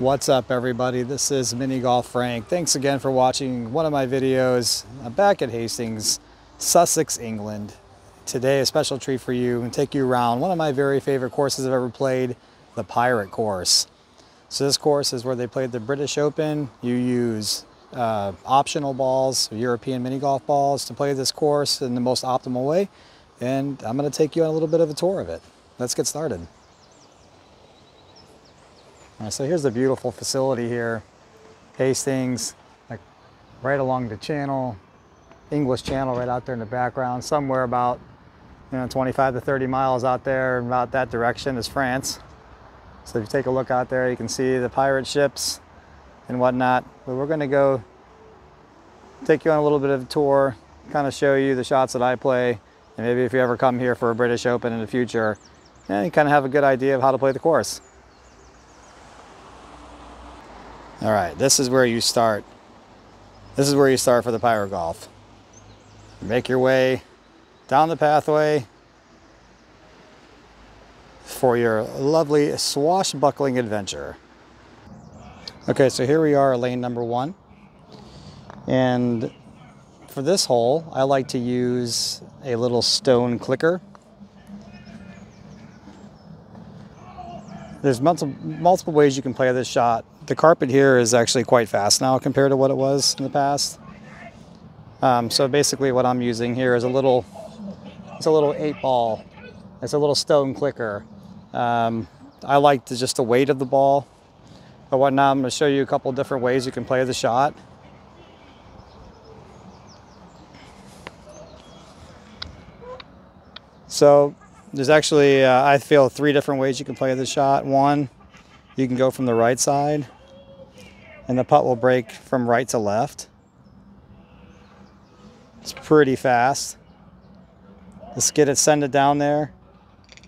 What's up everybody? This is Mini Golf Frank. Thanks again for watching one of my videos. I'm back at Hastings, Sussex, England. Today a special treat for you and take you around one of my very favorite courses I've ever played, the Pirate Course. So this course is where they played the British Open. You use uh, optional balls, European mini golf balls to play this course in the most optimal way. And I'm gonna take you on a little bit of a tour of it. Let's get started. Right, so here's the beautiful facility here. Hastings, like right along the channel, English Channel right out there in the background, somewhere about you know 25 to 30 miles out there, about that direction is France. So if you take a look out there, you can see the pirate ships and whatnot. But we're gonna go take you on a little bit of a tour, kind of show you the shots that I play, and maybe if you ever come here for a British Open in the future, yeah, you kind of have a good idea of how to play the course. All right, this is where you start. This is where you start for the Pirate Golf. Make your way down the pathway for your lovely swashbuckling adventure. Okay, so here we are, lane number one. And for this hole, I like to use a little stone clicker. There's multiple, multiple ways you can play this shot. The carpet here is actually quite fast now compared to what it was in the past. Um, so basically what I'm using here is a little, it's a little eight ball. It's a little stone clicker. Um, I like the, just the weight of the ball. But what now I'm gonna show you a couple different ways you can play the shot. So there's actually, uh, I feel, three different ways you can play the shot. One, you can go from the right side, and the putt will break from right to left. It's pretty fast. Let's get it, send it down there.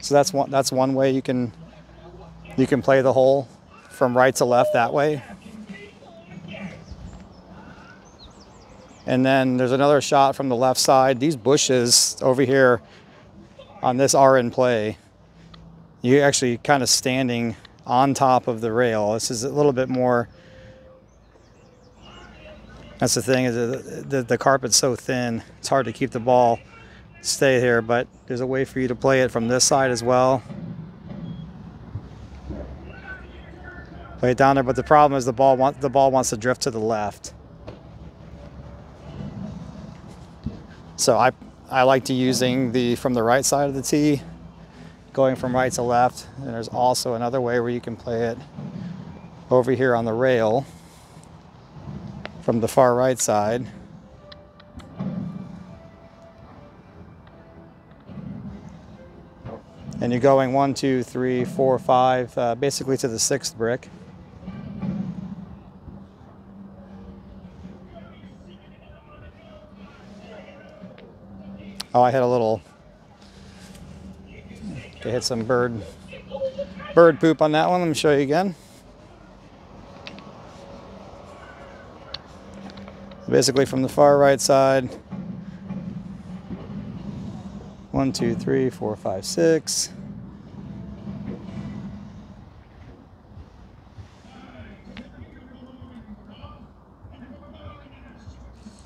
So that's one, that's one way you can, you can play the hole from right to left that way. And then there's another shot from the left side. These bushes over here on this are in play. You're actually kind of standing on top of the rail. This is a little bit more, that's the thing, is the, the, the carpet's so thin, it's hard to keep the ball stay here, but there's a way for you to play it from this side as well. Play it down there, but the problem is the ball, want, the ball wants to drift to the left. So I, I like to using the from the right side of the tee, going from right to left. And there's also another way where you can play it over here on the rail from the far right side. And you're going one, two, three, four, five, uh, basically to the sixth brick. Oh, I had a little, I hit some bird, bird poop on that one. Let me show you again. Basically from the far right side. One, two, three, four, five, six.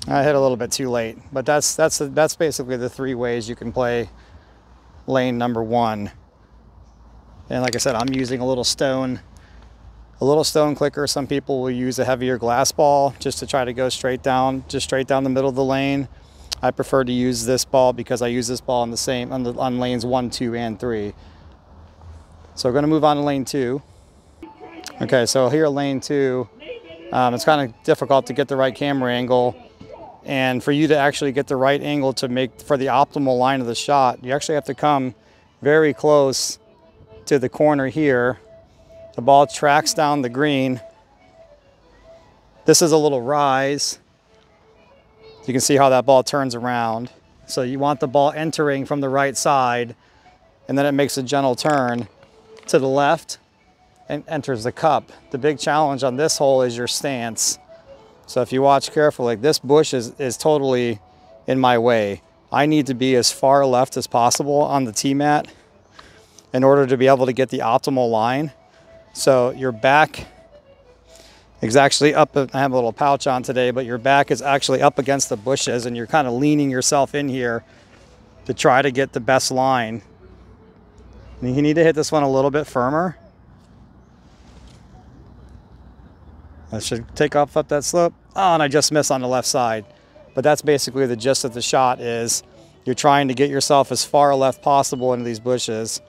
I hit a little bit too late, but that's that's that's basically the three ways you can play lane number one. And like I said, I'm using a little stone, a little stone clicker. Some people will use a heavier glass ball just to try to go straight down, just straight down the middle of the lane. I prefer to use this ball because I use this ball on the same on, the, on lanes one, two, and three. So we're going to move on to lane two. Okay, so here lane two, um, it's kind of difficult to get the right camera angle and for you to actually get the right angle to make for the optimal line of the shot, you actually have to come very close to the corner here. The ball tracks down the green. This is a little rise. You can see how that ball turns around. So you want the ball entering from the right side and then it makes a gentle turn to the left and enters the cup. The big challenge on this hole is your stance. So if you watch carefully, this bush is, is totally in my way. I need to be as far left as possible on the tee mat in order to be able to get the optimal line. So your back is actually up. I have a little pouch on today, but your back is actually up against the bushes and you're kind of leaning yourself in here to try to get the best line. And you need to hit this one a little bit firmer. I should take off up that slope. Oh, and I just missed on the left side. But that's basically the gist of the shot is you're trying to get yourself as far left possible into these bushes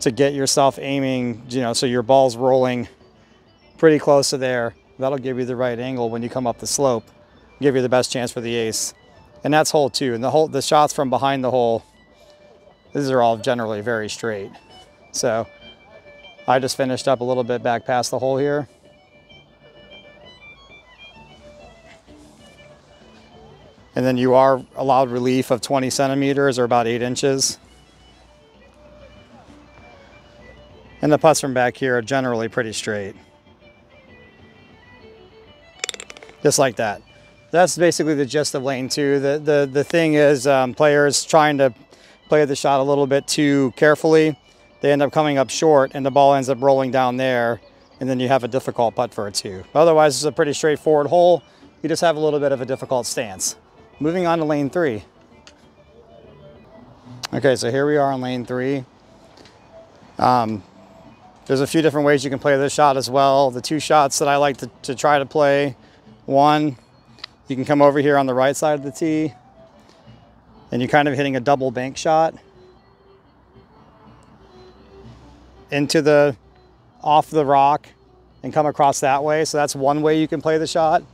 to get yourself aiming, you know, so your ball's rolling pretty close to there. That'll give you the right angle when you come up the slope, give you the best chance for the ace. And that's hole two. And the hole, the shots from behind the hole, these are all generally very straight. So I just finished up a little bit back past the hole here. And then you are allowed relief of 20 centimeters or about eight inches. And the putts from back here are generally pretty straight. Just like that. That's basically the gist of lane two. The, the, the thing is um, players trying to play the shot a little bit too carefully. They end up coming up short and the ball ends up rolling down there and then you have a difficult putt for a two. Otherwise, it's a pretty straightforward hole. You just have a little bit of a difficult stance. Moving on to lane three. Okay, so here we are on lane three. Um, there's a few different ways you can play this shot as well. The two shots that I like to, to try to play, one, you can come over here on the right side of the tee and you're kind of hitting a double bank shot into the, off the rock and come across that way. So that's one way you can play the shot.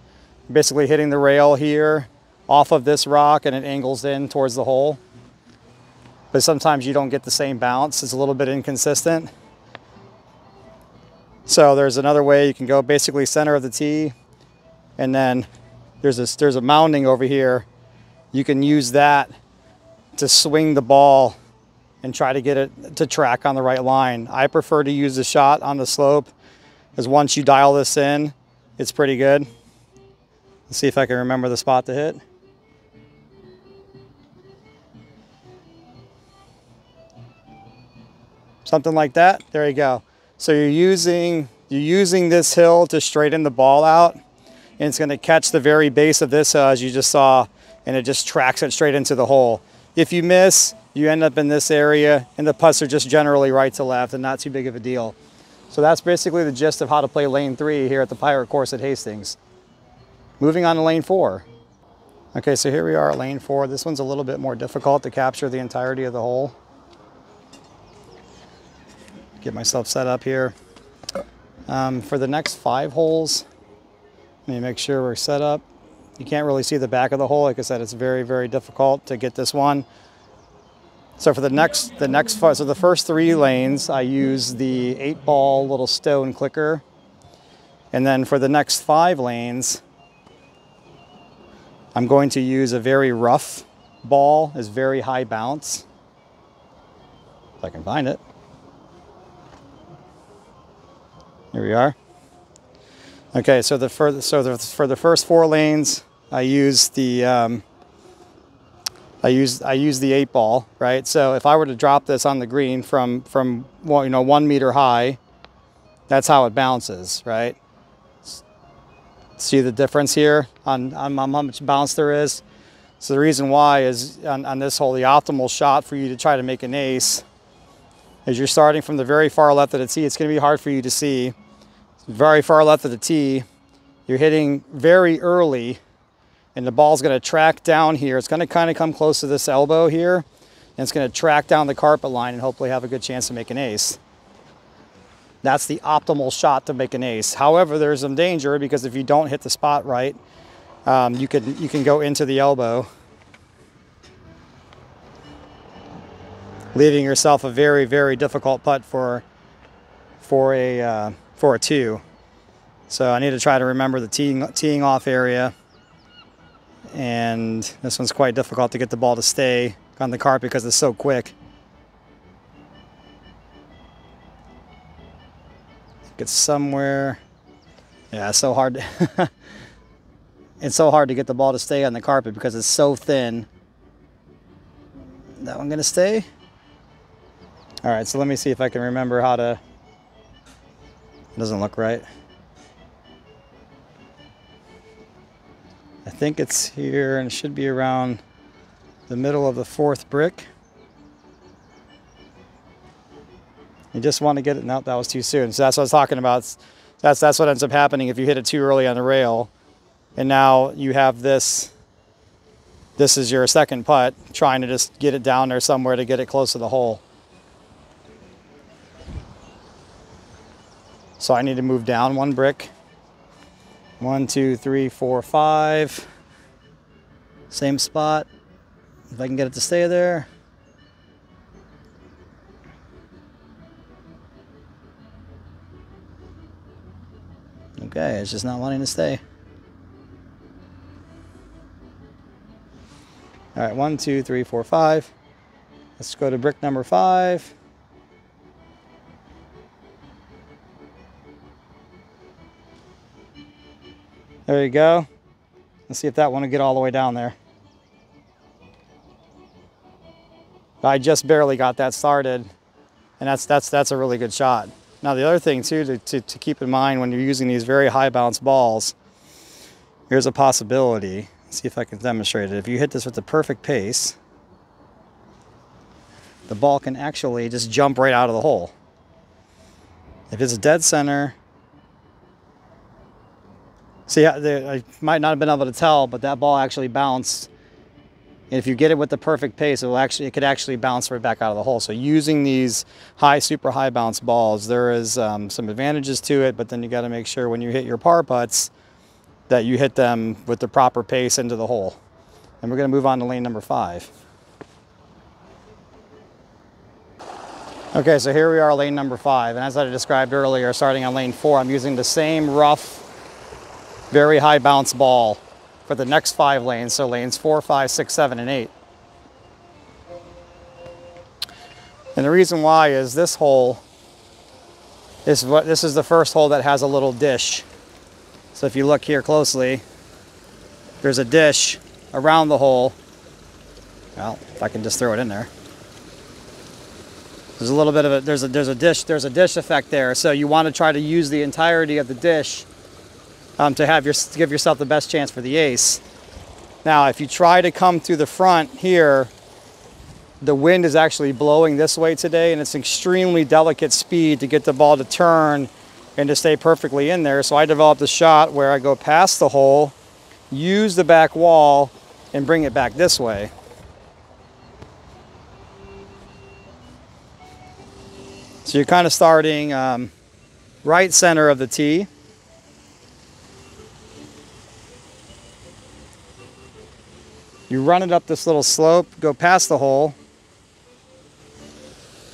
Basically hitting the rail here off of this rock and it angles in towards the hole. But sometimes you don't get the same bounce. It's a little bit inconsistent. So there's another way you can go basically center of the tee and then there's a, there's a mounding over here. You can use that to swing the ball and try to get it to track on the right line. I prefer to use the shot on the slope because once you dial this in, it's pretty good. Let's see if I can remember the spot to hit. something like that. There you go. So you're using, you're using this hill to straighten the ball out and it's gonna catch the very base of this as you just saw and it just tracks it straight into the hole. If you miss, you end up in this area and the putts are just generally right to left and not too big of a deal. So that's basically the gist of how to play lane three here at the Pirate Course at Hastings. Moving on to lane four. Okay, so here we are at lane four. This one's a little bit more difficult to capture the entirety of the hole get myself set up here. Um, for the next five holes, let me make sure we're set up. You can't really see the back of the hole. Like I said, it's very, very difficult to get this one. So for the next, the next, so the first three lanes, I use the eight ball little stone clicker. And then for the next five lanes, I'm going to use a very rough ball, is very high bounce. If I can find it. Here we are. Okay, so the for, so the, for the first four lanes, I use the um, I use I use the eight ball, right? So if I were to drop this on the green from from you know one meter high, that's how it bounces, right? See the difference here on, on how much bounce there is. So the reason why is on, on this hole, the optimal shot for you to try to make an ace is you're starting from the very far left of the tee. It's going to be hard for you to see very far left of the tee. You're hitting very early and the ball's going to track down here. It's going to kind of come close to this elbow here and it's going to track down the carpet line and hopefully have a good chance to make an ace. That's the optimal shot to make an ace. However, there's some danger because if you don't hit the spot right, um, you, can, you can go into the elbow, leaving yourself a very, very difficult putt for, for a, uh, for a two. So I need to try to remember the teeing, teeing off area. And this one's quite difficult to get the ball to stay on the carpet because it's so quick. Get somewhere. Yeah, it's so hard. To it's so hard to get the ball to stay on the carpet because it's so thin. That one gonna stay? All right, so let me see if I can remember how to doesn't look right. I think it's here and it should be around the middle of the fourth brick. You just want to get it. No, that was too soon. So that's what I was talking about. That's that's what ends up happening if you hit it too early on the rail, and now you have this. This is your second putt, trying to just get it down there somewhere to get it close to the hole. So I need to move down one brick. One, two, three, four, five. Same spot. If I can get it to stay there. Okay, it's just not wanting to stay. All right, one, two, three, four, five. Let's go to brick number five. There you go. Let's see if that one will get all the way down there. I just barely got that started, and that's that's that's a really good shot. Now the other thing too to, to, to keep in mind when you're using these very high bounce balls, here's a possibility. Let's see if I can demonstrate it. If you hit this with the perfect pace, the ball can actually just jump right out of the hole. If it's a dead center, see, I might not have been able to tell, but that ball actually bounced and if you get it with the perfect pace, it will actually it could actually bounce right back out of the hole. So using these high, super high bounce balls, there is um, some advantages to it, but then you got to make sure when you hit your par putts that you hit them with the proper pace into the hole. And we're going to move on to lane number five. Okay, so here we are, lane number five. And as I described earlier, starting on lane four, I'm using the same rough, very high bounce ball for the next five lanes, so lanes four, five, six, seven, and eight. And the reason why is this hole is what this is the first hole that has a little dish. So if you look here closely, there's a dish around the hole. Well, if I can just throw it in there. There's a little bit of a there's a there's a dish there's a dish effect there. So you want to try to use the entirety of the dish um, to have your to give yourself the best chance for the ace. Now, if you try to come through the front here, the wind is actually blowing this way today, and it's extremely delicate speed to get the ball to turn and to stay perfectly in there. So I developed a shot where I go past the hole, use the back wall, and bring it back this way. So you're kind of starting um, right center of the tee. You run it up this little slope, go past the hole,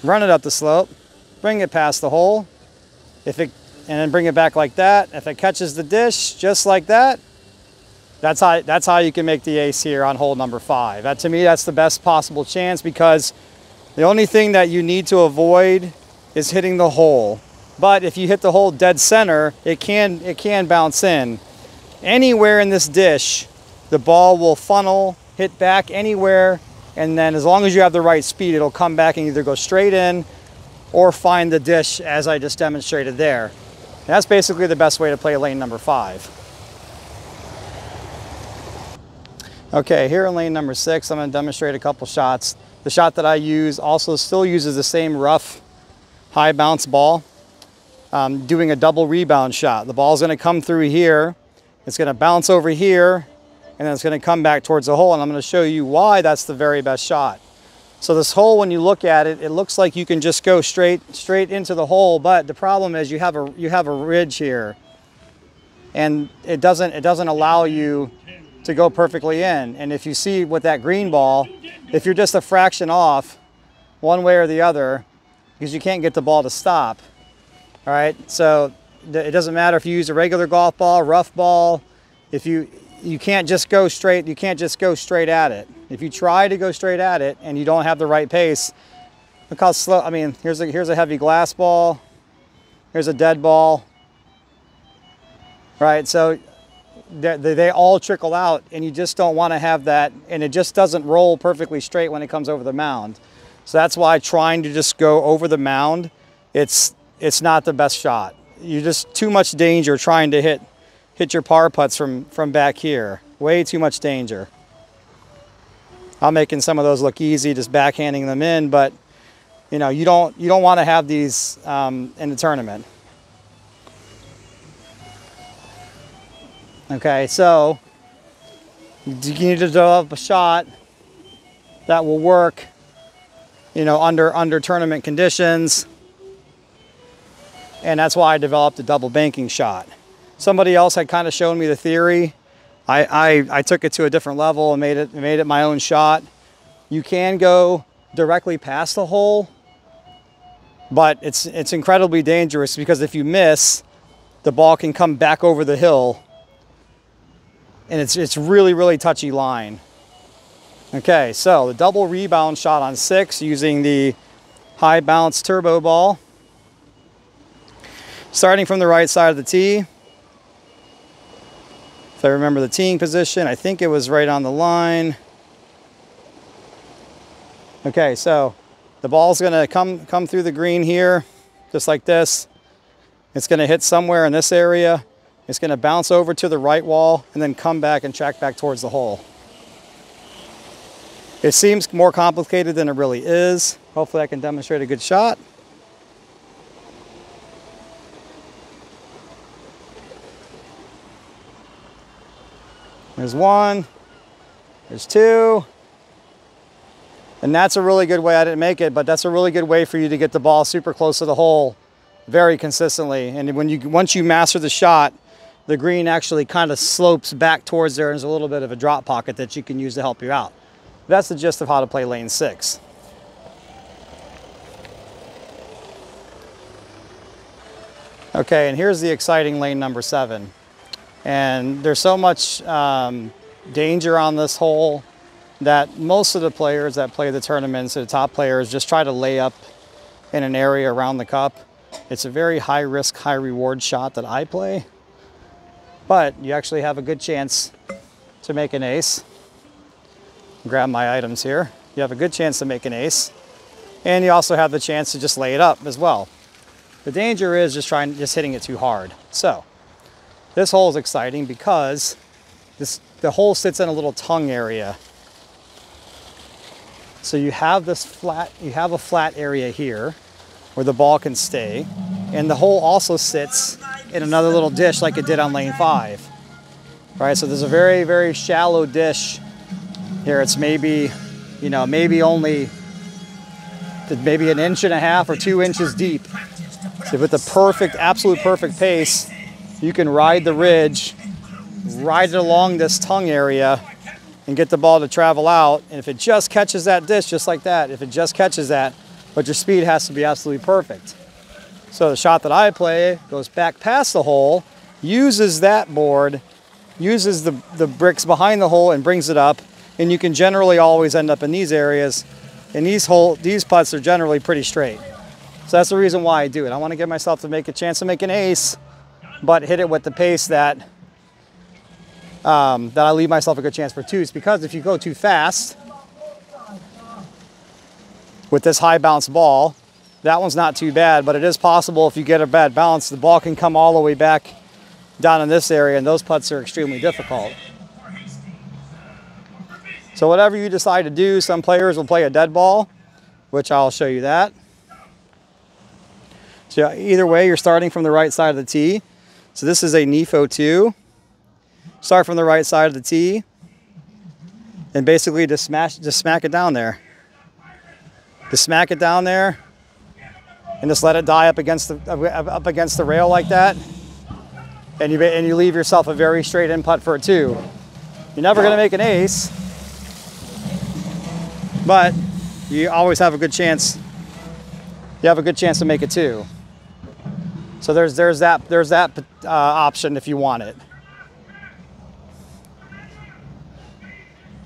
run it up the slope, bring it past the hole, if it, and then bring it back like that. If it catches the dish just like that, that's how, that's how you can make the ace here on hole number five. That, to me, that's the best possible chance because the only thing that you need to avoid is hitting the hole. But if you hit the hole dead center, it can, it can bounce in. Anywhere in this dish, the ball will funnel hit back anywhere, and then as long as you have the right speed, it'll come back and either go straight in or find the dish as I just demonstrated there. And that's basically the best way to play lane number five. Okay, here in lane number six, I'm gonna demonstrate a couple shots. The shot that I use also still uses the same rough, high bounce ball. Um, doing a double rebound shot. The ball's gonna come through here. It's gonna bounce over here and then it's going to come back towards the hole and I'm going to show you why that's the very best shot. So this hole, when you look at it, it looks like you can just go straight straight into the hole, but the problem is you have a you have a ridge here, and it doesn't it doesn't allow you to go perfectly in. And if you see with that green ball, if you're just a fraction off, one way or the other, because you can't get the ball to stop. All right, so it doesn't matter if you use a regular golf ball, rough ball, if you you can't just go straight, you can't just go straight at it. If you try to go straight at it and you don't have the right pace, look how slow, I mean, here's a, here's a heavy glass ball, here's a dead ball, right? So they, they all trickle out and you just don't want to have that, and it just doesn't roll perfectly straight when it comes over the mound. So that's why trying to just go over the mound, it's, it's not the best shot. You're just too much danger trying to hit hit your par putts from, from back here. Way too much danger. I'm making some of those look easy, just backhanding them in, but you know, you don't you don't want to have these um, in the tournament. Okay, so you need to develop a shot that will work, you know, under under tournament conditions. And that's why I developed a double banking shot. Somebody else had kind of shown me the theory. I, I, I took it to a different level and made it made it my own shot. You can go directly past the hole, but it's it's incredibly dangerous because if you miss, the ball can come back over the hill and it's, it's really, really touchy line. Okay, so the double rebound shot on six using the high bounce turbo ball. Starting from the right side of the tee. If I remember the teeing position, I think it was right on the line. Okay, so the ball's gonna come, come through the green here, just like this. It's gonna hit somewhere in this area it's to bounce over to the right wall and then come back and track back towards the hole. It seems more complicated than it really is. Hopefully I can demonstrate a good shot. There's one, there's two, and that's a really good way, I didn't make it, but that's a really good way for you to get the ball super close to the hole very consistently. And when you once you master the shot, the green actually kind of slopes back towards there and there's a little bit of a drop pocket that you can use to help you out. That's the gist of how to play lane six. Okay, and here's the exciting lane number seven. And there's so much um, danger on this hole that most of the players that play the tournaments, the top players, just try to lay up in an area around the cup. It's a very high risk, high reward shot that I play but you actually have a good chance to make an ace. Grab my items here. You have a good chance to make an ace. And you also have the chance to just lay it up as well. The danger is just trying, just hitting it too hard. So this hole is exciting because this, the hole sits in a little tongue area. So you have this flat, you have a flat area here where the ball can stay. And the hole also sits in another little dish like it did on lane five. Right, so there's a very, very shallow dish here. It's maybe, you know, maybe only maybe an inch and a half or two inches deep. So with the perfect, absolute perfect pace, you can ride the ridge, ride it along this tongue area and get the ball to travel out. And if it just catches that dish, just like that, if it just catches that, but your speed has to be absolutely perfect. So the shot that I play goes back past the hole, uses that board, uses the, the bricks behind the hole and brings it up. And you can generally always end up in these areas. And these hole, these putts are generally pretty straight. So that's the reason why I do it. I want to give myself to make a chance to make an ace, but hit it with the pace that um, that I leave myself a good chance for twos. Because if you go too fast with this high bounce ball, that one's not too bad, but it is possible if you get a bad bounce, the ball can come all the way back down in this area, and those putts are extremely difficult. So whatever you decide to do, some players will play a dead ball, which I'll show you that. So either way, you're starting from the right side of the tee. So this is a NEFO 2. Start from the right side of the tee and basically just smash, just smack it down there. Just smack it down there and just let it die up against the up against the rail like that, and you and you leave yourself a very straight in putt for a two. You're never to make an ace, but you always have a good chance. You have a good chance to make a two. So there's there's that there's that uh, option if you want it.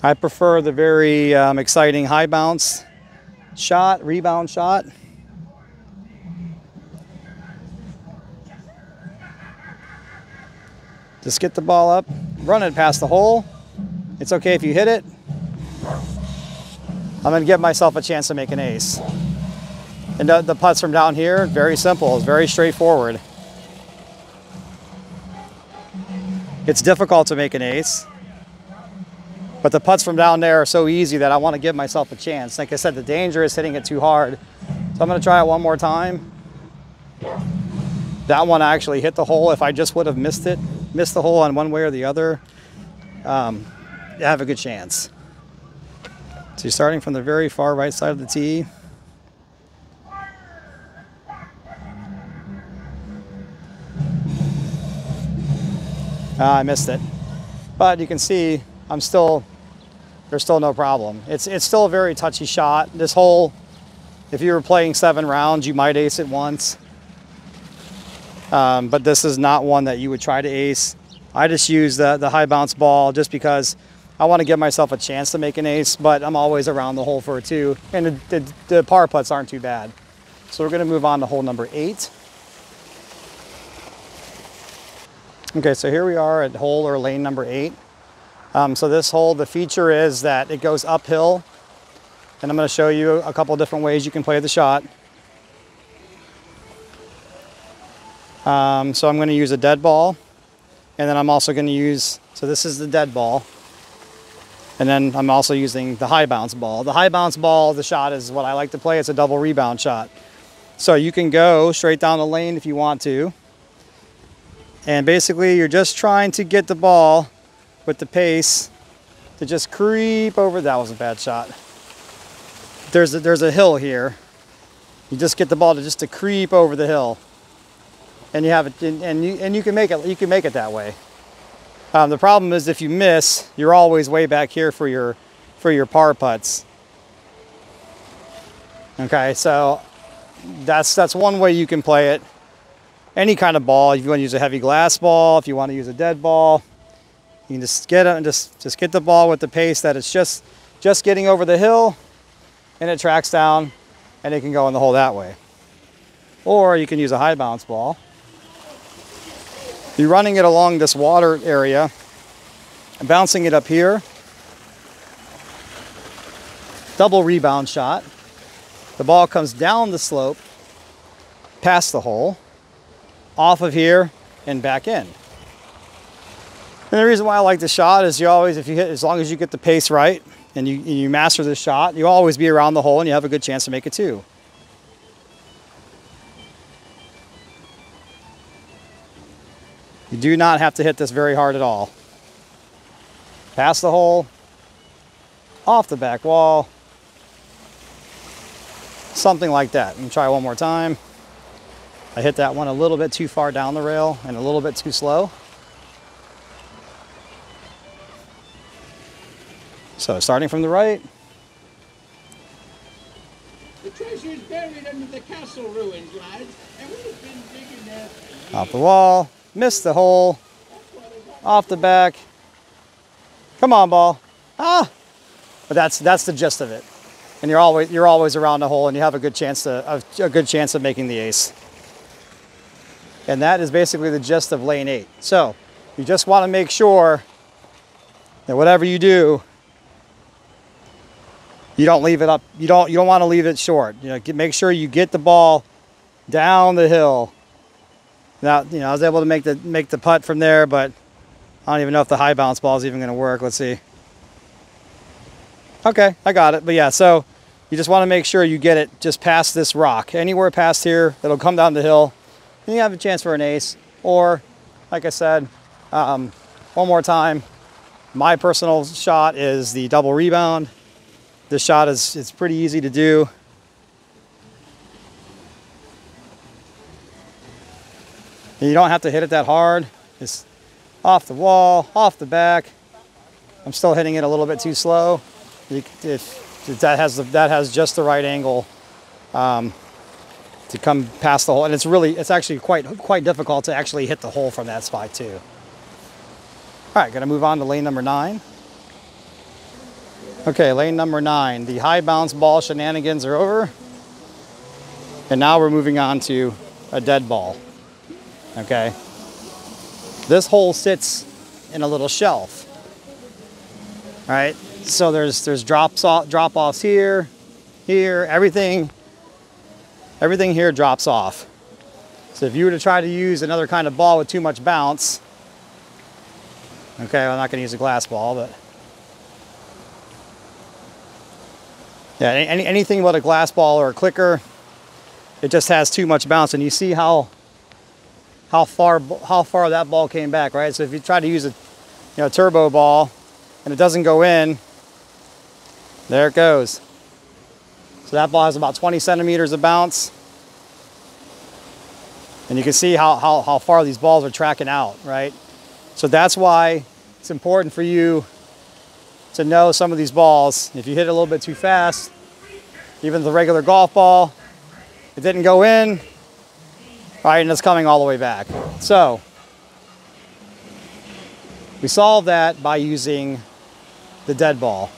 I prefer the very um, exciting high bounce shot, rebound shot. Just get the ball up, run it past the hole. It's okay if you hit it. I'm gonna give myself a chance to make an ace. And the, the putts from down here, very simple, it's very straightforward. It's difficult to make an ace. But the putts from down there are so easy that I want to give myself a chance. Like I said, the danger is hitting it too hard. So I'm going to try it one more time. That one actually hit the hole. If I just would have missed it, missed the hole on one way or the other, um, you have a good chance. So you're starting from the very far right side of the tee. Ah, I missed it. But you can see I'm still, there's still no problem. It's, it's still a very touchy shot. This hole, if you were playing seven rounds, you might ace it once. Um, but this is not one that you would try to ace. I just use the, the high bounce ball just because I want to give myself a chance to make an ace, but I'm always around the hole for a two. And the, the, the par putts aren't too bad. So we're going to move on to hole number eight. Okay, so here we are at hole or lane number eight. Um, so this hole, the feature is that it goes uphill. And I'm going to show you a couple different ways you can play the shot. Um, so I'm going to use a dead ball. And then I'm also going to use, so this is the dead ball. And then I'm also using the high bounce ball. The high bounce ball, the shot is what I like to play. It's a double rebound shot. So you can go straight down the lane if you want to. And basically you're just trying to get the ball with the pace to just creep over. That was a bad shot. There's a, there's a hill here. You just get the ball to just to creep over the hill. And you have it, and you, and you can make it, you can make it that way. Um, the problem is if you miss, you're always way back here for your, for your par putts. Okay, so that's, that's one way you can play it any kind of ball. If you want to use a heavy glass ball, if you want to use a dead ball, you can just get it and just, just get the ball with the pace that it's just, just getting over the hill and it tracks down and it can go in the hole that way. Or you can use a high bounce ball. You're running it along this water area and bouncing it up here. Double rebound shot. The ball comes down the slope past the hole off of here and back in. And the reason why I like the shot is you always, if you hit, as long as you get the pace right and you, you master the shot, you always be around the hole and you have a good chance to make it too. You do not have to hit this very hard at all. Past the hole, off the back wall, something like that. Me try one more time. I hit that one a little bit too far down the rail and a little bit too slow. So starting from the right. The treasure is buried under the castle ruins, lads, and we've been digging there Off the wall, missed the hole, off the back. Come on, ball. Ah! But that's that's the gist of it. And you're always you're always around the hole and you have a good chance to a, a good chance of making the ace. And that is basically the gist of lane eight. So you just want to make sure that whatever you do, you don't leave it up. You don't, you don't want to leave it short. You know, make sure you get the ball down the hill. Now, you know, I was able to make the, make the putt from there, but I don't even know if the high bounce ball is even going to work. Let's see. Okay, I got it. But yeah, so you just want to make sure you get it just past this rock. Anywhere past here, it'll come down the hill you have a chance for an ace. Or, like I said, um, one more time, my personal shot is the double rebound. This shot is it's pretty easy to do. You don't have to hit it that hard. It's off the wall, off the back. I'm still hitting it a little bit too slow. If, if that has the, that has just the right angle, um, to come past the hole. And it's really, it's actually quite, quite difficult to actually hit the hole from that spot too. All right, gonna move on to lane number nine. Okay, lane number nine. The high bounce ball shenanigans are over. And now we're moving on to a dead ball. Okay. This hole sits in a little shelf. All right. So there's there's drops off drop offs here, here, everything everything here drops off. So if you were to try to use another kind of ball with too much bounce, okay, I'm not gonna use a glass ball, but Yeah, any, anything but a glass ball or a clicker, it just has too much bounce. And you see how how far how far that ball came back, right? So if you try to use a you know turbo ball and it doesn't go in, there it goes. So that ball has about 20 centimeters of bounce. And you can see how, how, how far these balls are tracking out, right? So that's why it's important for you to know some of these balls. If you hit it a little bit too fast, even the regular golf ball, it didn't go in, right, and it's coming all the way back. So we solve that by using the dead ball.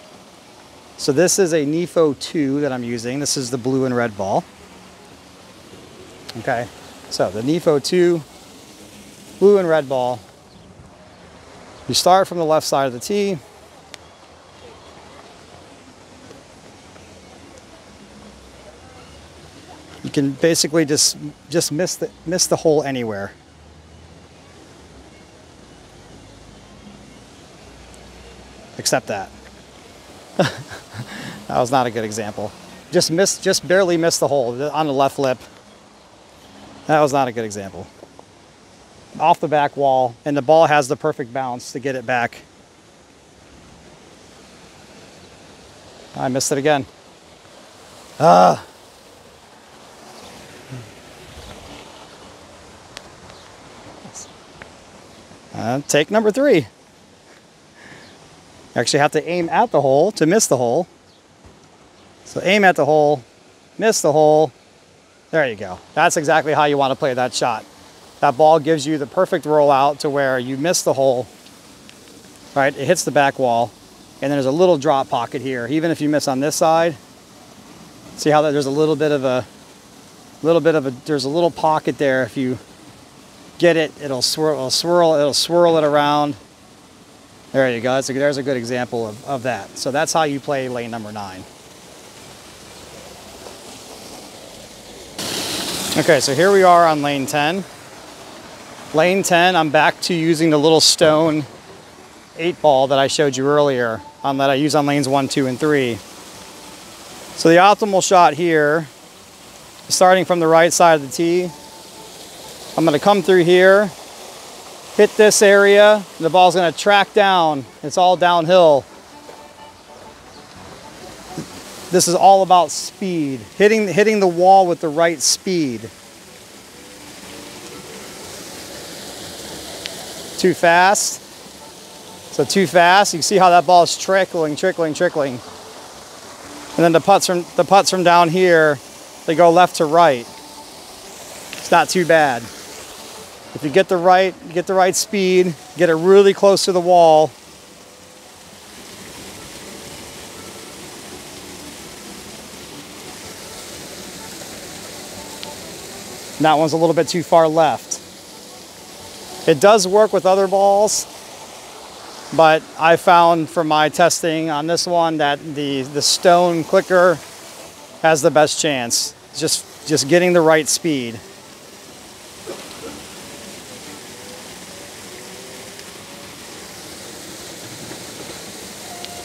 So this is a Nefo 2 that I'm using. This is the blue and red ball. Okay, so the Nefo 2 blue and red ball. You start from the left side of the tee. You can basically just just miss the miss the hole anywhere. Except that. that was not a good example. Just missed, just barely missed the hole on the left lip. That was not a good example. Off the back wall, and the ball has the perfect bounce to get it back. I missed it again. Ah. Uh, take number three. You actually have to aim at the hole to miss the hole. So aim at the hole, miss the hole. There you go. That's exactly how you want to play that shot. That ball gives you the perfect rollout to where you miss the hole, right? It hits the back wall, and then there's a little drop pocket here. Even if you miss on this side, see how there's a little bit of a little bit of a there's a little pocket there. If you get it, it'll swirl, it'll swirl, it'll swirl it around there you go. A, there's a good example of, of that. So that's how you play lane number nine. Okay, so here we are on lane 10. Lane 10, I'm back to using the little stone eight ball that I showed you earlier on that I use on lanes one, two, and three. So the optimal shot here, starting from the right side of the tee, I'm gonna come through here, hit this area, the ball's gonna track down. It's all downhill. This is all about speed, hitting, hitting the wall with the right speed. Too fast. So too fast, you see how that ball is trickling, trickling, trickling. And then the putts from the putts from down here, they go left to right. It's not too bad. If you get the right, get the right speed, get it really close to the wall, that one's a little bit too far left. It does work with other balls, but I found from my testing on this one that the, the stone clicker has the best chance. Just, just getting the right speed.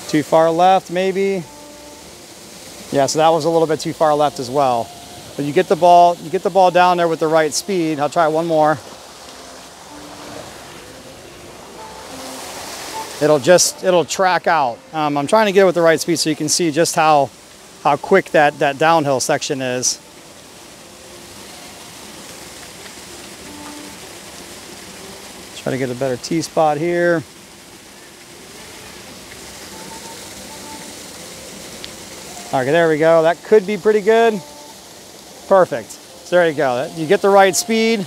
Too far left, maybe. Yeah, so that was a little bit too far left as well. But you get the ball, you get the ball down there with the right speed. I'll try one more. It'll just, it'll track out. Um, I'm trying to get it with the right speed so you can see just how, how quick that, that downhill section is. Try to get a better tee spot here. Okay, there we go. That could be pretty good. Perfect. So there you go. You get the right speed.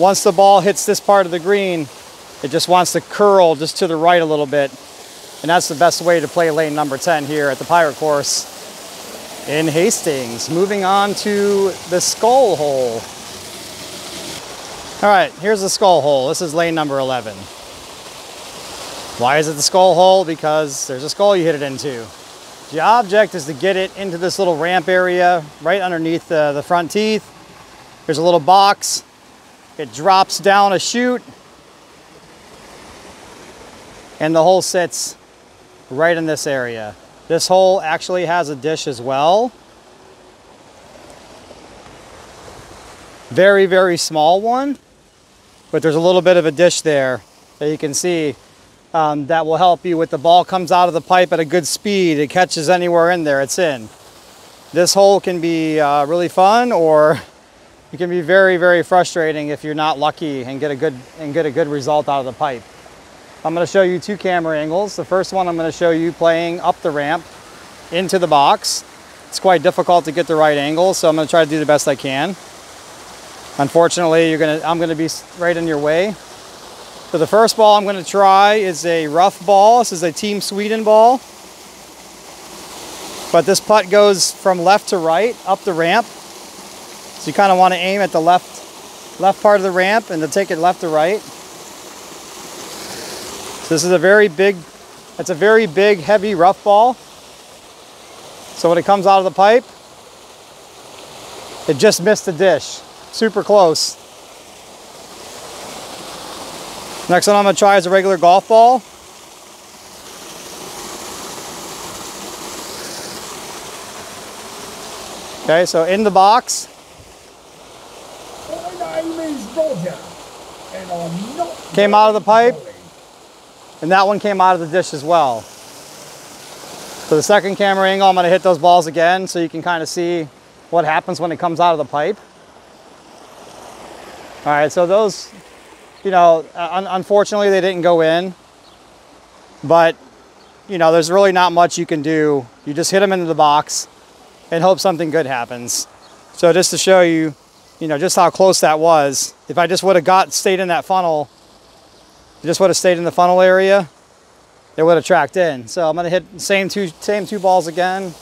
Once the ball hits this part of the green, it just wants to curl just to the right a little bit. And that's the best way to play lane number 10 here at the Pirate Course in Hastings. Moving on to the skull hole. All right, here's the skull hole. This is lane number 11. Why is it the skull hole? Because there's a skull you hit it into. The object is to get it into this little ramp area right underneath uh, the front teeth. There's a little box. It drops down a chute. And the hole sits right in this area. This hole actually has a dish as well. Very, very small one, but there's a little bit of a dish there that you can see um, that will help you with the ball comes out of the pipe at a good speed. It catches anywhere in there, it's in. This hole can be uh, really fun or it can be very, very frustrating if you're not lucky and get a good and get a good result out of the pipe. I'm going to show you two camera angles. The first one I'm going to show you playing up the ramp into the box. It's quite difficult to get the right angle, so I'm going to try to do the best I can. Unfortunately, you're gonna, I'm gonna be right in your way. So the first ball I'm gonna try is a rough ball. This is a Team Sweden ball. But this putt goes from left to right up the ramp. So you kind of want to aim at the left, left part of the ramp and to take it left to right. So this is a very big, it's a very big, heavy, rough ball. So when it comes out of the pipe, it just missed the dish super close. Next one I'm gonna try is a regular golf ball. Okay, so in the box. My name is Roger, and I'm not. Came out of the pipe. And that one came out of the dish as well. So the second camera angle, I'm gonna hit those balls again so you can kind of see what happens when it comes out of the pipe. All right, so those, you know, uh, un unfortunately they didn't go in, but you know, there's really not much you can do. You just hit them into the box and hope something good happens. So just to show you, you know, just how close that was, if I just would have got, stayed in that funnel, just would have stayed in the funnel area, it would have tracked in. So I'm gonna hit same two, same two balls again.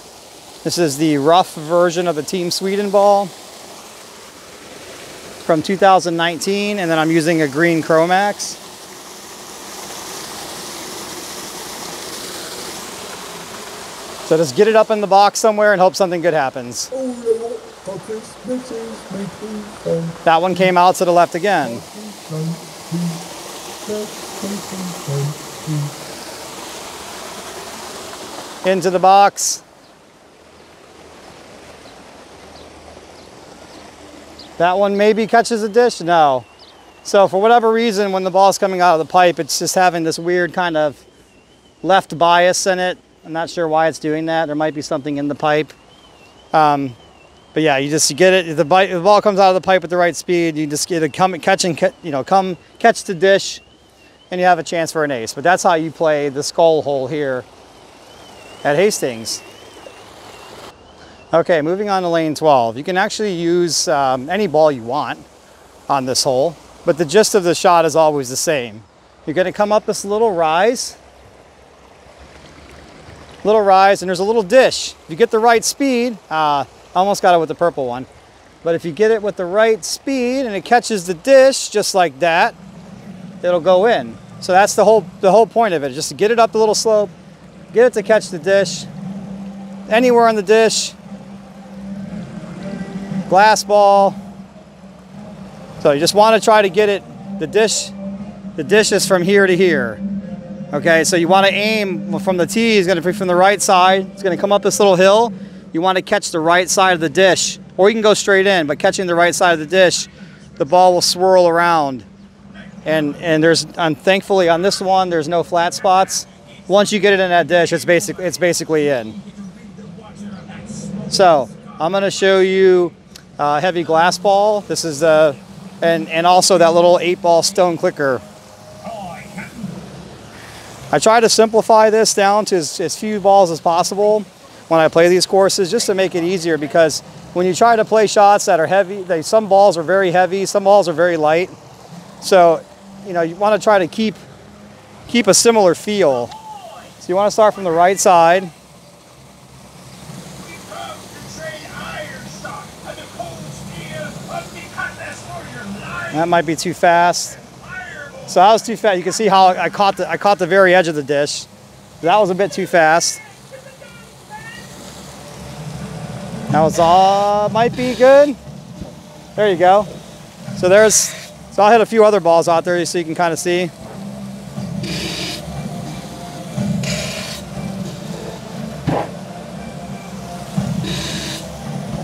This is the rough version of the Team Sweden ball from 2019 and then I'm using a green Chromax. So just get it up in the box somewhere and hope something good happens. That one came out to the left again. Into the box. That one maybe catches a dish? No. So for whatever reason, when the ball's coming out of the pipe, it's just having this weird kind of left bias in it. I'm not sure why it's doing that. There might be something in the pipe. Um, but yeah, you just you get it. The, bite, the ball comes out of the pipe at the right speed. You just get a come catch and you know come catch the dish, and you have a chance for an ace. But that's how you play the skull hole here at Hastings. Okay, moving on to lane 12. You can actually use um, any ball you want on this hole, but the gist of the shot is always the same. You're gonna come up this little rise, little rise, and there's a little dish. If you get the right speed, uh, I almost got it with the purple one, but if you get it with the right speed and it catches the dish just like that, it'll go in. So that's the whole, the whole point of it, just to get it up the little slope, get it to catch the dish, anywhere on the dish, glass ball. So you just want to try to get it, the dish, the dish is from here to here. Okay, so you want to aim from the tee, is going to be from the right side. It's going to come up this little hill. You want to catch the right side of the dish, or you can go straight in, but catching the right side of the dish, the ball will swirl around. And, and there's, and thankfully on this one, there's no flat spots. Once you get it in that dish, it's, basic, it's basically in. So I'm going to show you uh, heavy glass ball. This is the, uh, and, and also that little eight ball stone clicker. I try to simplify this down to as, as few balls as possible when I play these courses just to make it easier because when you try to play shots that are heavy, they, some balls are very heavy, some balls are very light. So, you know, you want to try to keep, keep a similar feel. So you want to start from the right side. That might be too fast. So that was too fast. You can see how I caught the I caught the very edge of the dish. That was a bit too fast. That was all might be good. There you go. So there's so I'll hit a few other balls out there so you can kind of see.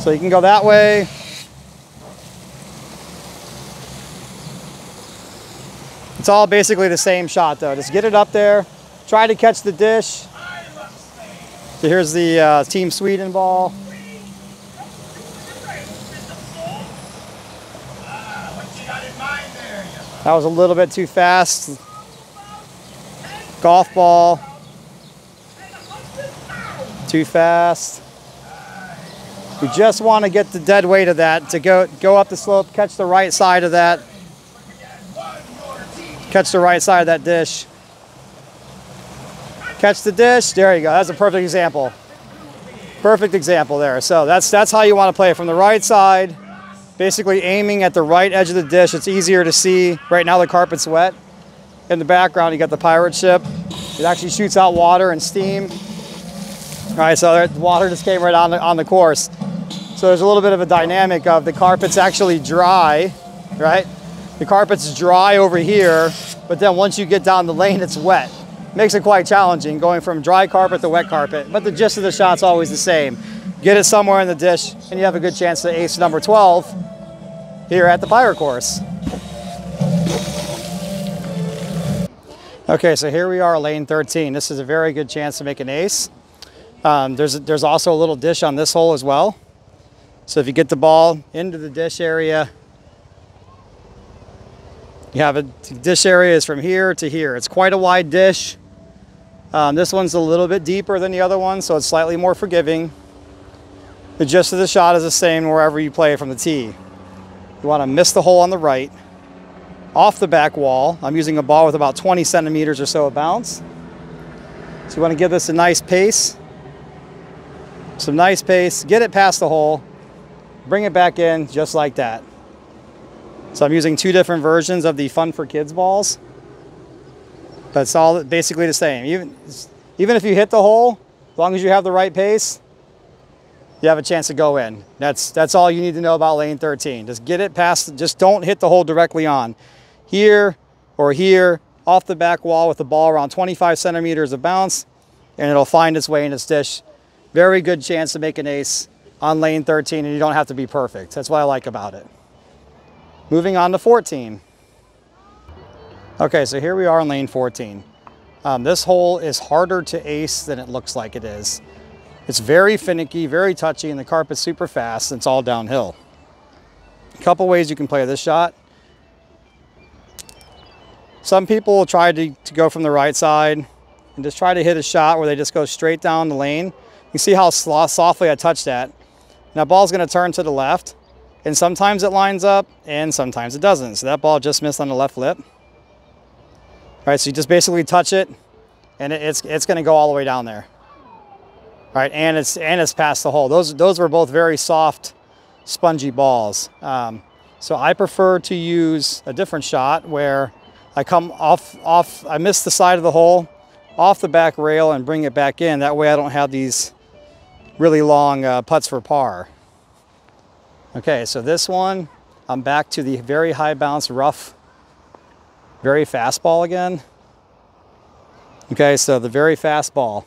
So you can go that way. It's all basically the same shot though. Just get it up there, try to catch the dish. So here's the uh, Team Sweden ball. That was a little bit too fast. Golf ball. Too fast. You just want to get the dead weight of that to go go up the slope, catch the right side of that. Catch the right side of that dish. Catch the dish. There you go. That's a perfect example. Perfect example there. So that's that's how you want to play it from the right side basically aiming at the right edge of the dish. It's easier to see. Right now the carpet's wet. In the background you got the pirate ship. It actually shoots out water and steam. All right, so the water just came right on the, on the course. So there's a little bit of a dynamic of the carpet's actually dry, right? The carpet's dry over here, but then once you get down the lane, it's wet. Makes it quite challenging going from dry carpet to wet carpet, but the gist of the shot's always the same. Get it somewhere in the dish, and you have a good chance to ace number 12 here at the fire Course. Okay, so here we are, lane 13. This is a very good chance to make an ace. Um, there's, there's also a little dish on this hole as well. So if you get the ball into the dish area, you have a dish area is from here to here. It's quite a wide dish. Um, this one's a little bit deeper than the other one, so it's slightly more forgiving. The gist of the shot is the same wherever you play from the tee. You want to miss the hole on the right, off the back wall. I'm using a ball with about 20 centimeters or so of bounce. So you want to give this a nice pace. Some nice pace, get it past the hole, bring it back in just like that. So I'm using two different versions of the Fun for Kids balls. But it's all basically the same. Even, even if you hit the hole, as long as you have the right pace, you have a chance to go in. That's, that's all you need to know about lane 13. Just get it past, just don't hit the hole directly on. Here or here, off the back wall with the ball around 25 centimeters of bounce, and it'll find its way in its dish. Very good chance to make an ace on lane 13, and you don't have to be perfect. That's what I like about it. Moving on to 14. Okay, so here we are in lane 14. Um, this hole is harder to ace than it looks like it is. It's very finicky, very touchy, and the carpet's super fast. And it's all downhill. A couple ways you can play this shot. Some people will try to, to go from the right side and just try to hit a shot where they just go straight down the lane. You see how softly I touched that. Now ball's gonna turn to the left and sometimes it lines up and sometimes it doesn't. So that ball just missed on the left lip. All right, so you just basically touch it and it's, it's gonna go all the way down there All right, And it's and it's past the hole. Those those were both very soft, spongy balls. Um, so I prefer to use a different shot where I come off off. I miss the side of the hole, off the back rail, and bring it back in. That way I don't have these really long uh, putts for par. Okay, so this one, I'm back to the very high bounce, rough, very fast ball again. Okay, so the very fast ball.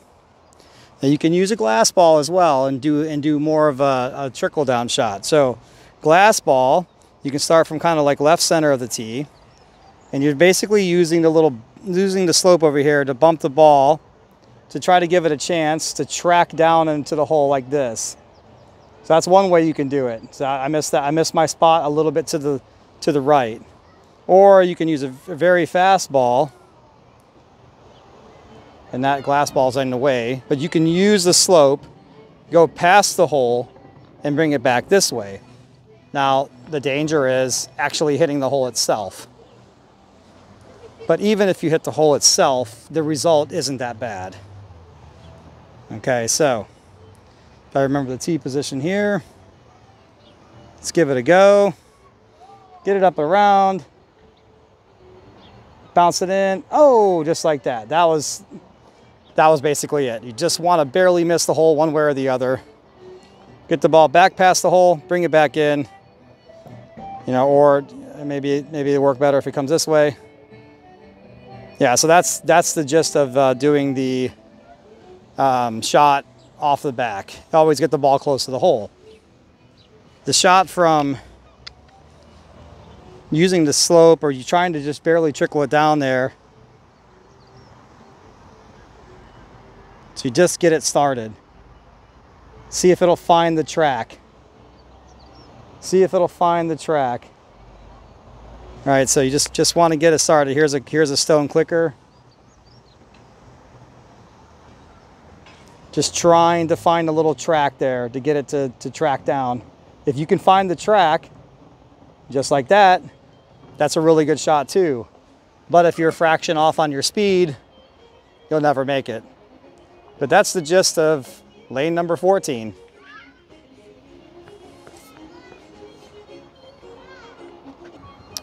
Now you can use a glass ball as well and do and do more of a, a trickle down shot. So glass ball, you can start from kind of like left center of the tee, and you're basically using the little using the slope over here to bump the ball to try to give it a chance to track down into the hole like this. So that's one way you can do it. So I missed that. I missed my spot a little bit to the to the right. Or you can use a very fast ball and that glass ball's in the way, but you can use the slope, go past the hole, and bring it back this way. Now, the danger is actually hitting the hole itself. But even if you hit the hole itself, the result isn't that bad. Okay, so if I remember the tee position here, let's give it a go. Get it up around, bounce it in. Oh, just like that. That was that was basically it. You just want to barely miss the hole one way or the other. Get the ball back past the hole, bring it back in, you know, or maybe maybe it work better if it comes this way. Yeah, so that's that's the gist of uh, doing the um, shot off the back. always get the ball close to the hole. the shot from using the slope or you trying to just barely trickle it down there. So you just get it started. See if it'll find the track. See if it'll find the track. All right, so you just, just want to get it started. Here's a, here's a stone clicker. Just trying to find a little track there to get it to, to track down. If you can find the track, just like that, that's a really good shot too. But if you're a fraction off on your speed, you'll never make it. But that's the gist of lane number 14.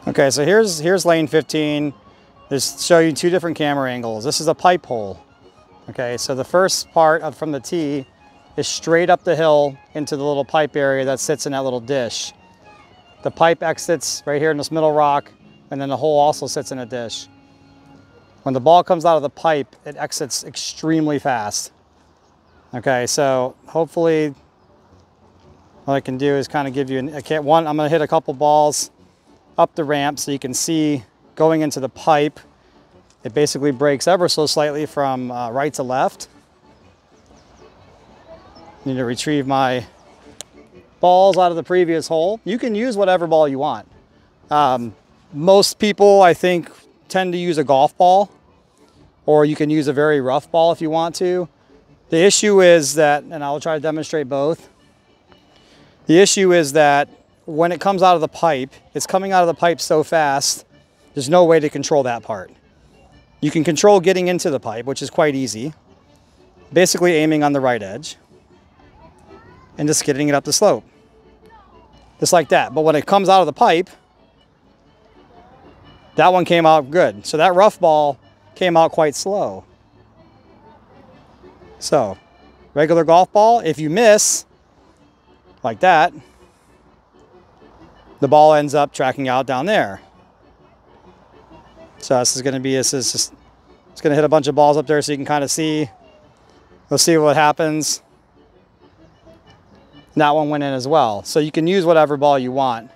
Okay, so here's here's lane 15. Just show you two different camera angles. This is a pipe hole. Okay, so the first part of from the tee is straight up the hill into the little pipe area that sits in that little dish. The pipe exits right here in this middle rock, and then the hole also sits in a dish. When the ball comes out of the pipe, it exits extremely fast. Okay, so hopefully what I can do is kind of give you an, okay, one, I'm gonna hit a couple balls up the ramp so you can see going into the pipe. It basically breaks ever so slightly from uh, right to left. Need to retrieve my balls out of the previous hole. You can use whatever ball you want. Um, most people, I think, tend to use a golf ball or you can use a very rough ball if you want to. The issue is that, and I'll try to demonstrate both. The issue is that when it comes out of the pipe, it's coming out of the pipe so fast, there's no way to control that part. You can control getting into the pipe, which is quite easy. Basically aiming on the right edge and just getting it up the slope. Just like that. But when it comes out of the pipe, that one came out good. So that rough ball came out quite slow. So, regular golf ball, if you miss, like that, the ball ends up tracking out down there. So this is going to be, this is just, it's going to hit a bunch of balls up there so you can kind of see. We'll see what happens. That one went in as well. So you can use whatever ball you want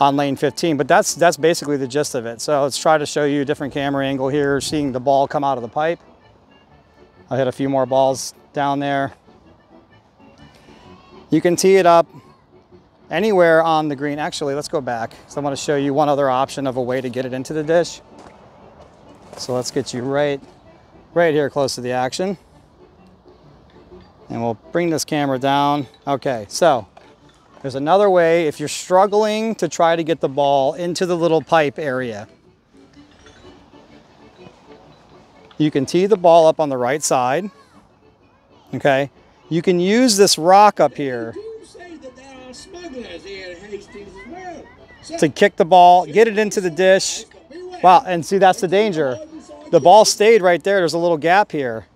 on lane 15, but that's, that's basically the gist of it. So let's try to show you a different camera angle here, seeing the ball come out of the pipe. I hit a few more balls down there. You can tee it up anywhere on the green. Actually, let's go back. So I want to show you one other option of a way to get it into the dish. So let's get you right, right here close to the action. And we'll bring this camera down. Okay, so there's another way if you're struggling to try to get the ball into the little pipe area. You can tee the ball up on the right side. Okay. You can use this rock up here to kick the ball, get it into the dish. Wow, and see that's the danger. The ball stayed right there. There's a little gap here.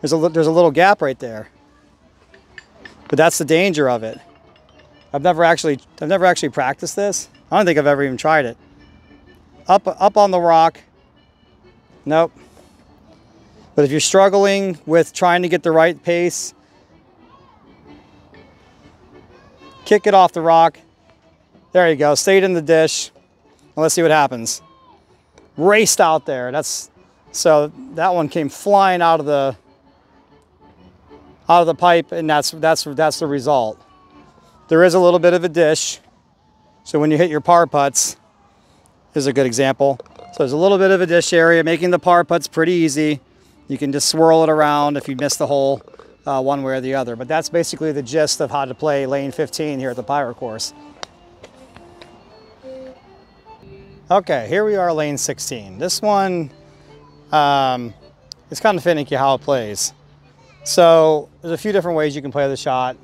There's a there's a little gap right there. But that's the danger of it. I've never actually I've never actually practiced this. I don't think I've ever even tried it. Up up on the rock. Nope. But if you're struggling with trying to get the right pace, kick it off the rock. There you go, stayed in the dish. Let's see what happens. Raced out there. That's so that one came flying out of the out of the pipe, and that's that's that's the result. There is a little bit of a dish. So when you hit your par putts, is a good example. So there's a little bit of a dish area, making the par putts pretty easy. You can just swirl it around if you miss the hole uh, one way or the other. But that's basically the gist of how to play lane 15 here at the Pirate course. Okay, here we are lane 16. This one, um, it's kind of finicky how it plays. So there's a few different ways you can play the shot.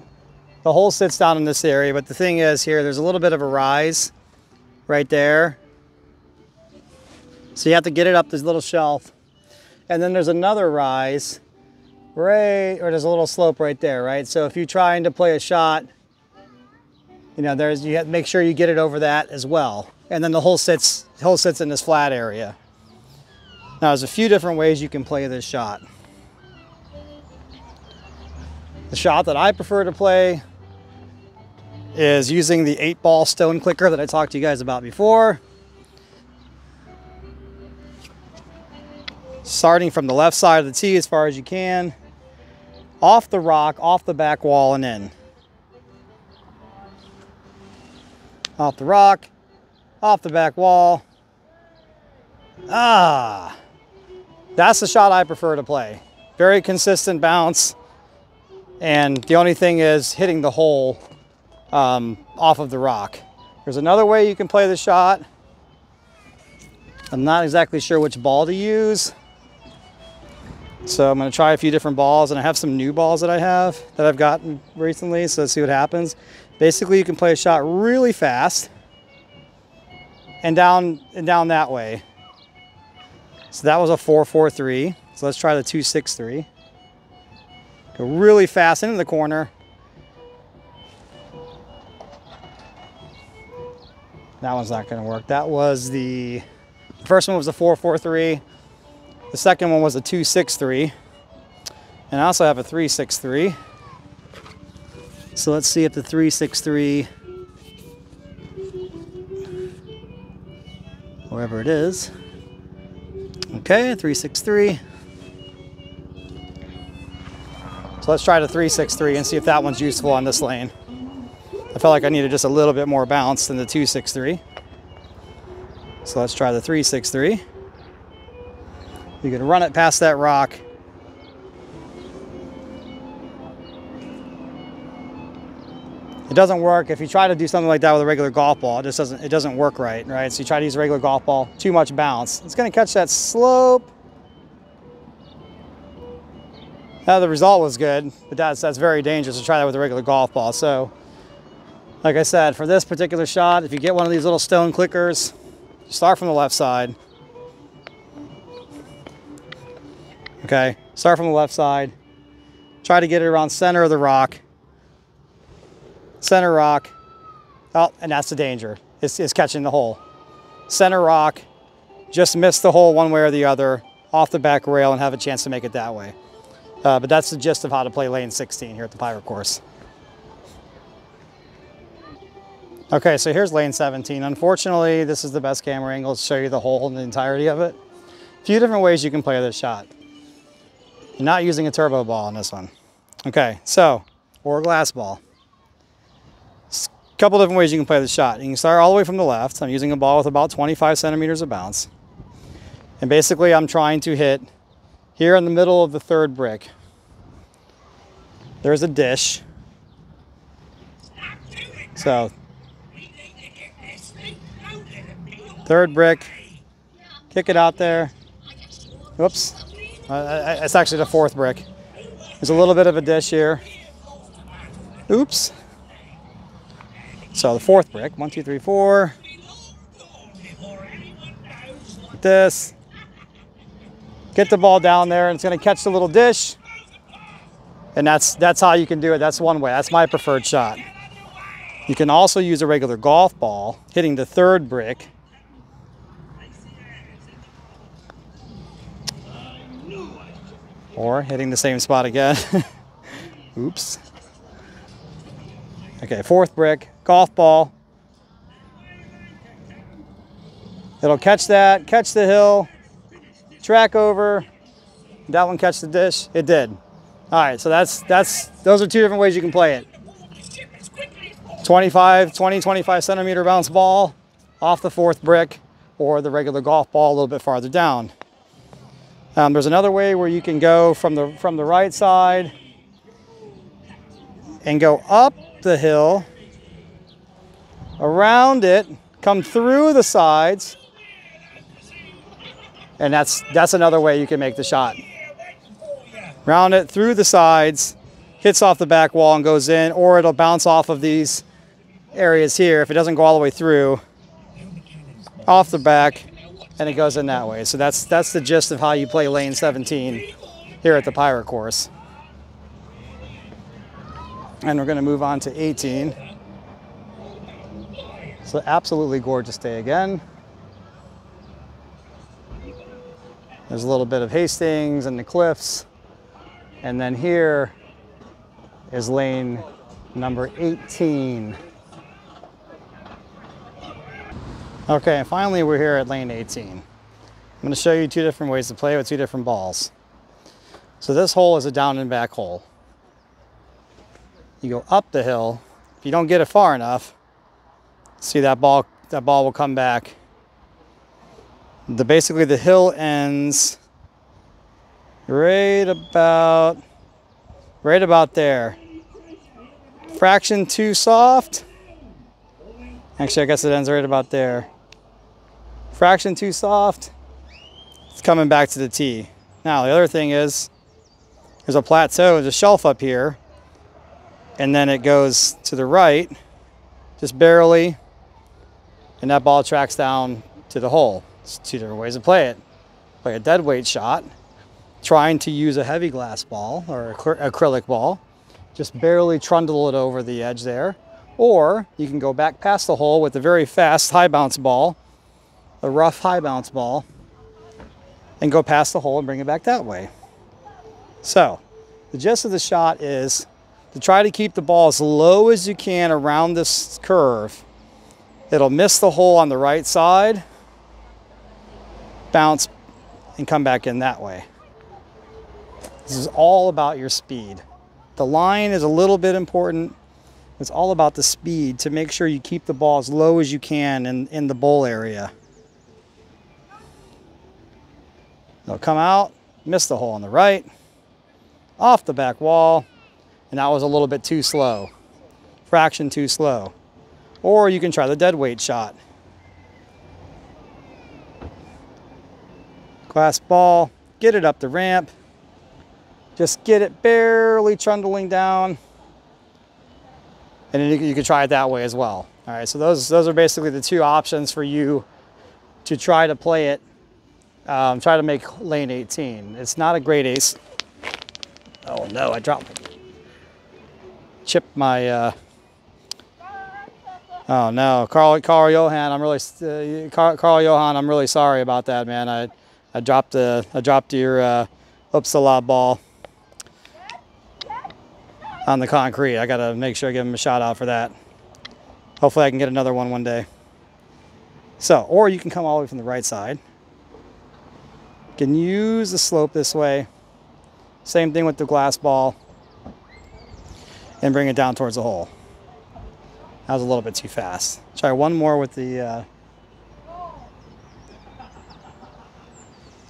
The hole sits down in this area, but the thing is here, there's a little bit of a rise right there. So you have to get it up this little shelf and then there's another rise right, or there's a little slope right there, right? So if you're trying to play a shot, you know, there's, you have to make sure you get it over that as well. And then the hole sits, hole sits in this flat area. Now there's a few different ways you can play this shot. The shot that I prefer to play is using the eight ball stone clicker that I talked to you guys about before. Starting from the left side of the tee as far as you can. Off the rock, off the back wall and in. Off the rock, off the back wall. Ah, that's the shot I prefer to play. Very consistent bounce. And the only thing is hitting the hole um, off of the rock. There's another way you can play the shot. I'm not exactly sure which ball to use. So I'm gonna try a few different balls and I have some new balls that I have that I've gotten recently. So let's see what happens. Basically you can play a shot really fast and down and down that way. So that was a 4-4-3. So let's try the 2-6-3. Go really fast into the corner. That one's not gonna work. That was the, first one was a 4-4-3. The second one was a 2-6-3. And I also have a 3-6-3. So let's see if the 3-6-3, wherever it is. Okay, 3-6-3. So let's try the 363 and see if that one's useful on this lane. I felt like I needed just a little bit more bounce than the 263. So let's try the 363. You can run it past that rock. It doesn't work if you try to do something like that with a regular golf ball. It just doesn't it doesn't work right, right? So you try to use a regular golf ball, too much bounce. It's to catch that slope now the result was good, but that's, that's very dangerous to try that with a regular golf ball. So, like I said, for this particular shot, if you get one of these little stone clickers, start from the left side. Okay, start from the left side. Try to get it around center of the rock. Center rock. Oh, and that's the danger, is, catching the hole. Center rock, just miss the hole one way or the other, off the back rail and have a chance to make it that way. Uh, but that's the gist of how to play lane 16 here at the Pirate Course. Okay, so here's lane 17. Unfortunately, this is the best camera angle to show you the hole and the entirety of it. A few different ways you can play this shot. You're not using a turbo ball on this one. Okay, so, or a glass ball. Couple different ways you can play the shot. You can start all the way from the left. I'm using a ball with about 25 centimeters of bounce. And basically I'm trying to hit here in the middle of the third brick, there's a dish. So, third brick, kick it out there. Whoops. Uh, it's actually the fourth brick. There's a little bit of a dish here. Oops. So the fourth brick, one, two, three, four. This. Get the ball down there and it's gonna catch the little dish. And that's, that's how you can do it. That's one way. That's my preferred shot. You can also use a regular golf ball, hitting the third brick. Or hitting the same spot again. Oops. Okay, fourth brick, golf ball. It'll catch that, catch the hill, track over. That one catch the dish? It did. All right, so that's, that's, those are two different ways you can play it. 25, 20, 25 centimeter bounce ball off the fourth brick or the regular golf ball a little bit farther down. Um, there's another way where you can go from the, from the right side and go up the hill, around it, come through the sides, and that's, that's another way you can make the shot. Round it through the sides, hits off the back wall and goes in, or it'll bounce off of these areas here. If it doesn't go all the way through, off the back, and it goes in that way. So that's, that's the gist of how you play lane 17 here at the Pirate Course. And we're gonna move on to 18. So absolutely gorgeous day again. There's a little bit of Hastings and the cliffs. And then here is lane number 18. Okay, and finally we're here at lane 18. I'm gonna show you two different ways to play with two different balls. So this hole is a down and back hole. You go up the hill. If you don't get it far enough, see that ball that ball will come back. The basically the hill ends right about right about there. Fraction too soft. Actually, I guess it ends right about there. Fraction too soft. It's coming back to the tee. Now, the other thing is there's a plateau, there's a shelf up here, and then it goes to the right, just barely, and that ball tracks down to the hole. It's two different ways to play it. Play a dead weight shot, trying to use a heavy glass ball or acrylic ball, just barely trundle it over the edge there. Or you can go back past the hole with a very fast high bounce ball, a rough high bounce ball, and go past the hole and bring it back that way. So the gist of the shot is to try to keep the ball as low as you can around this curve. It'll miss the hole on the right side, bounce, and come back in that way. This is all about your speed. The line is a little bit important. It's all about the speed to make sure you keep the ball as low as you can in, in the bowl area. They'll come out, miss the hole on the right, off the back wall, and that was a little bit too slow, fraction too slow. Or you can try the dead weight shot. Glass ball, get it up the ramp, just get it barely trundling down, and then you, you can try it that way as well. All right, so those, those are basically the two options for you to try to play it um, try to make lane 18. It's not a great ace. Oh no, I dropped, chipped my, uh, oh no, Carl, Carl Johan, I'm really, uh, Carl, Carl Johan, I'm really sorry about that, man. I, I dropped the, I dropped your uh, Uppsala ball on the concrete. I gotta make sure I give him a shout out for that. Hopefully I can get another one one day. So, or you can come all the way from the right side can use the slope this way. Same thing with the glass ball. And bring it down towards the hole. That was a little bit too fast. Try one more with the... Uh,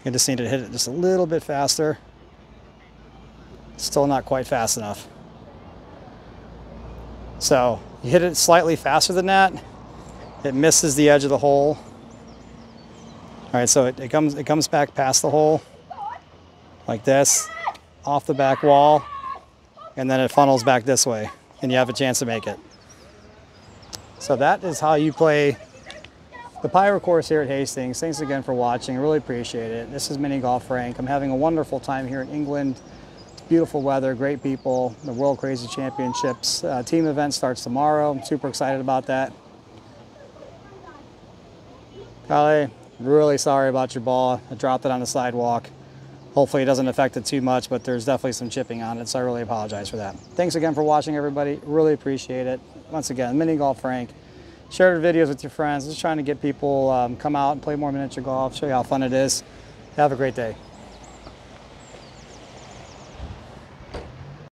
I just need to hit it just a little bit faster. Still not quite fast enough. So you hit it slightly faster than that, it misses the edge of the hole all right, so it, it, comes it comes back past the hole like this, off the back wall, and then it funnels back this way, and you have a chance to make it. So that is how you play the Pirate course here at Hastings. Thanks again for watching. I really appreciate it. This is Mini Golf Frank. I'm having a wonderful time here in England. Beautiful weather, great people, the World Crazy Championships. Uh, team event starts tomorrow. I'm super excited about that. Kale, Really sorry about your ball. I dropped it on the sidewalk. Hopefully it doesn't affect it too much, but there's definitely some chipping on it, so I really apologize for that. Thanks again for watching, everybody. Really appreciate it. Once again, Mini Golf Frank. Share videos with your friends. Just trying to get people um, come out and play more miniature golf, show you how fun it is. Have a great day.